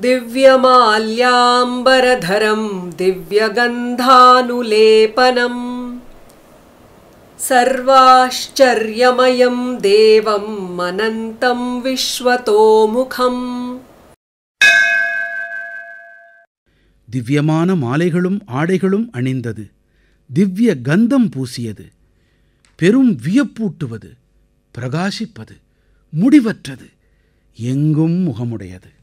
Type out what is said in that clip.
दिव्यमाल्याम्बरधरं दिव्यगन्धानुलेपनम् सर्वाश्चर्यमयं देवम् अनन्तं विश्वतोमुखम्। திவ்யமான மாலைகளும் ஆடைகளும் அணிந்தது. திவ்ய கந்தம் பூசியது. பெரும் வியப்பூட்டுவது. பிரகாசிப்பது. முடிவற்றது. எங்கும் முகமுடையது.